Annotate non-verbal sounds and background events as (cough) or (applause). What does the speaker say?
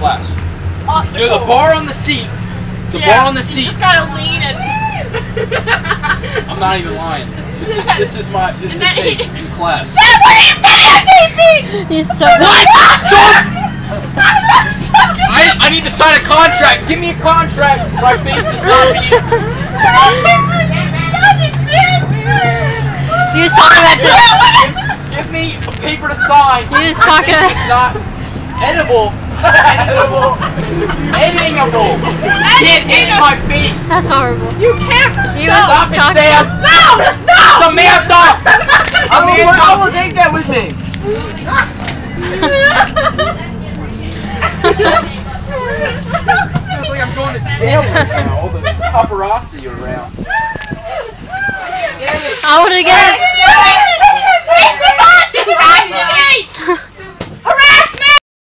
class. Uh, oh, You're the bar on the seat. The yeah, bar on the seat. You seat. just gotta lean and. I'm not even lying. This is this is my this is (laughs) me in class. Dad, what are you videotaping? He's so What? I, I need to sign a contract. Give me a contract. My face is not (laughs) being. He was talking about the. Give me a paper to sign. He was My talking- face is not edible. Editable. Editingable. Can't edit my face. That's horrible. You can't. Was Stop it. Sam. No! No! Samantha. I will, I will take that with me. It's like I'm going to jail right now. All the paparazzi around. (laughs) I want to get.